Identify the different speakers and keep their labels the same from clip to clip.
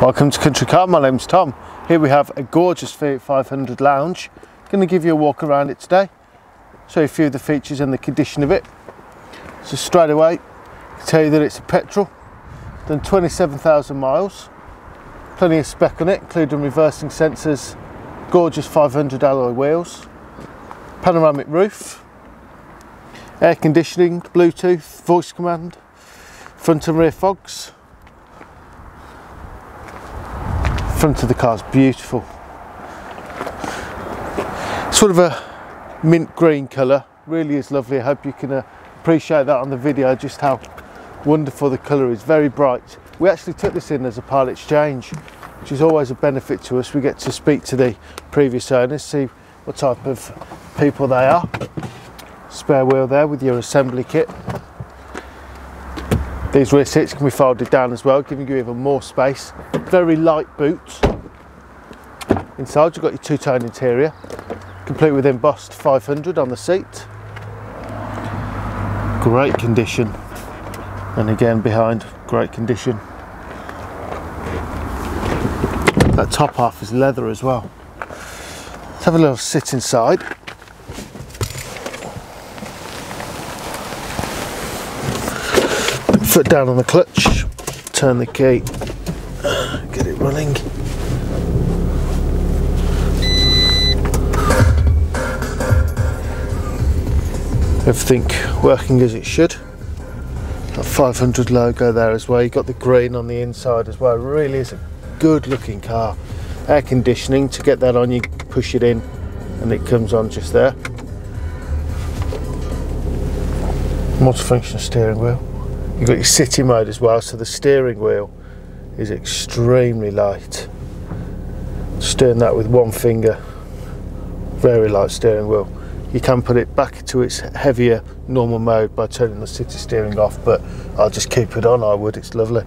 Speaker 1: Welcome to Country Car, my name's Tom. Here we have a gorgeous Fiat 500 Lounge. Going to give you a walk around it today, show you a few of the features and the condition of it. So straight away, I can tell you that it's a petrol, done 27,000 miles, plenty of spec on it, including reversing sensors, gorgeous 500 alloy wheels, panoramic roof, air conditioning, Bluetooth, voice command, front and rear fogs. Front of the car is beautiful. Sort of a mint green colour, really is lovely. I hope you can uh, appreciate that on the video, just how wonderful the colour is, very bright. We actually took this in as a part exchange, which is always a benefit to us. We get to speak to the previous owners, see what type of people they are. Spare wheel there with your assembly kit. These rear seats can be folded down as well, giving you even more space. Very light boots. Inside you've got your two-tone interior, complete with embossed 500 on the seat. Great condition. And again behind, great condition. That top half is leather as well. Let's have a little sit inside. Foot down on the clutch, turn the key, get it running. Everything working as it should. That 500 logo there as well. You've got the green on the inside as well. Really is a good looking car. Air conditioning, to get that on you push it in and it comes on just there. Multifunction steering wheel. You've got your city mode as well, so the steering wheel is extremely light. Doing that with one finger. Very light steering wheel. You can put it back to its heavier normal mode by turning the city steering off, but I'll just keep it on, I would, it's lovely.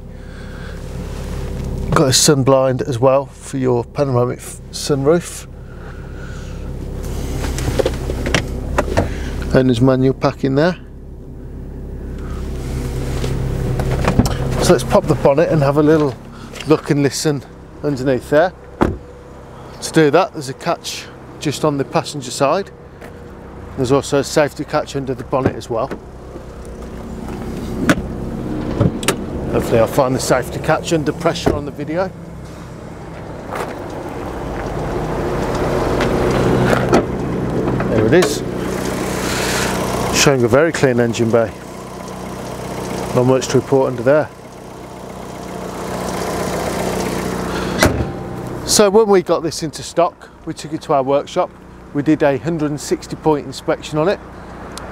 Speaker 1: Got a sun blind as well for your panoramic sunroof. Owner's manual pack in there. Let's pop the bonnet and have a little look and listen underneath there. To do that, there's a catch just on the passenger side. There's also a safety catch under the bonnet as well. Hopefully I'll find the safety catch under pressure on the video. There it is. Showing a very clean engine bay. Not much to report under there. So when we got this into stock, we took it to our workshop. We did a 160 point inspection on it.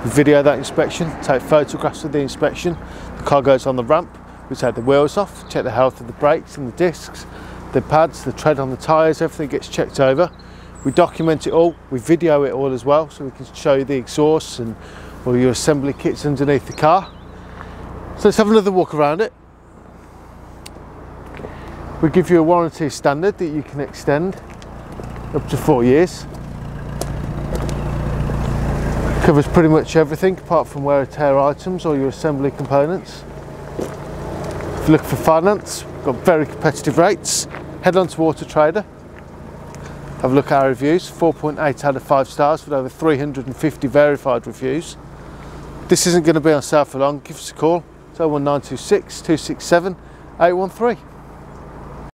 Speaker 1: We video that inspection, take photographs of the inspection. The car goes on the ramp, we take the wheels off, check the health of the brakes and the discs, the pads, the tread on the tyres, everything gets checked over. We document it all, we video it all as well, so we can show you the exhausts and all your assembly kits underneath the car. So let's have another walk around it. We give you a warranty standard that you can extend up to four years. Covers pretty much everything apart from wear and tear items or your assembly components. If you look for finance, got very competitive rates. Head on to Auto Trader. Have a look at our reviews, 4.8 out of 5 stars with over 350 verified reviews. This isn't going to be on sale for long, give us a call. It's 01926 267 813.